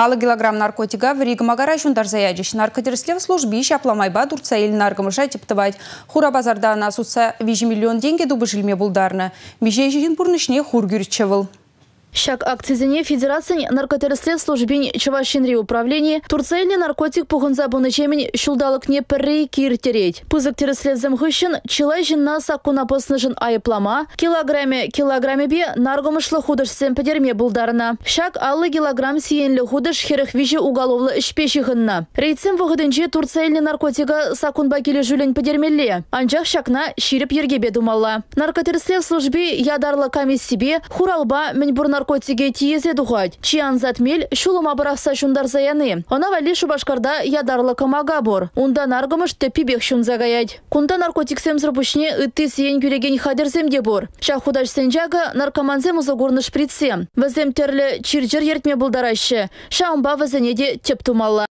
Алы килограмм наркотика в Рига магара жундар заядиш. Наркотерслев служби шапламайба Турция ил наркомыша типтывать. Хура базарда насутса 5 миллион деньги дубы жилме булдарны. Меже жин пурнышне хур гюрчевыл. Шак акцизіне Федерация наркотерслев службин Чавашинри управление Турцайлы наркотик пухынза бұны жемін шулдалық не піррей киртереть. Пызык тереслезім хүшін чилай жинна сакуна жын айыплама, килограмме килограмме бе наргомышлы худышсен педерме булдарына. Шак аллы килограмм сиенлі худыш херіх вижі уголовлы ішпеші ғынна. Рейцем вғыдынче Турцайлы наркотика сакунба келі жүлін педермелле. Анжақ шакна ширіп ергебе думалла. Наркотерслев служби ядарлы комиссибе хуралба мен наркотиге тиезе духать. Чиан затмел шулыма бараса шундар заяны. Она вали шубашкарда ядарлы камага бор. Унда наргымыш тепибех шунза гаять. Кунда наркотик семзір пушне үтті сиен күреген хадерземде бор. Шахудаш сенжага наркоманзем узагурны шприцем. Вазем терлі чирджер ертме булдарашы. Шаумба вазенеде теп тумалла.